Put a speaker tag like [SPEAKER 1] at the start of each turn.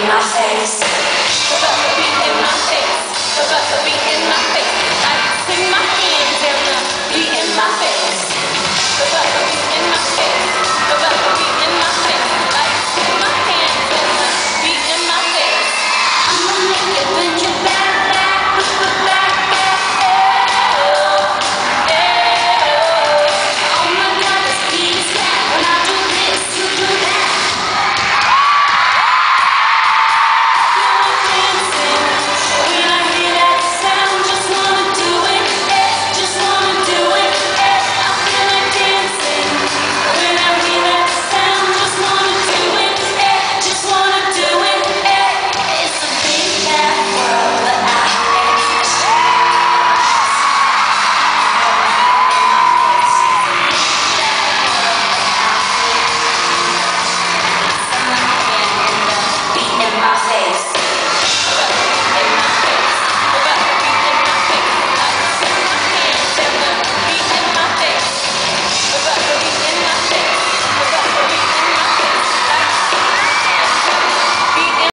[SPEAKER 1] in my face.